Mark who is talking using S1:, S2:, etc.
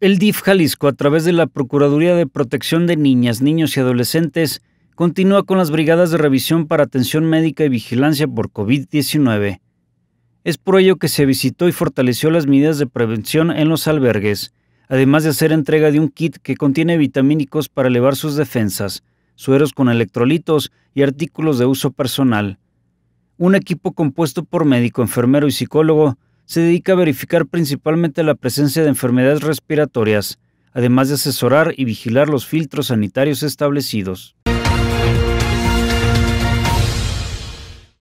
S1: El DIF Jalisco, a través de la Procuraduría de Protección de Niñas, Niños y Adolescentes, continúa con las brigadas de revisión para atención médica y vigilancia por COVID-19. Es por ello que se visitó y fortaleció las medidas de prevención en los albergues, además de hacer entrega de un kit que contiene vitamínicos para elevar sus defensas, sueros con electrolitos y artículos de uso personal. Un equipo compuesto por médico, enfermero y psicólogo se dedica a verificar principalmente la presencia de enfermedades respiratorias, además de asesorar y vigilar los filtros sanitarios establecidos.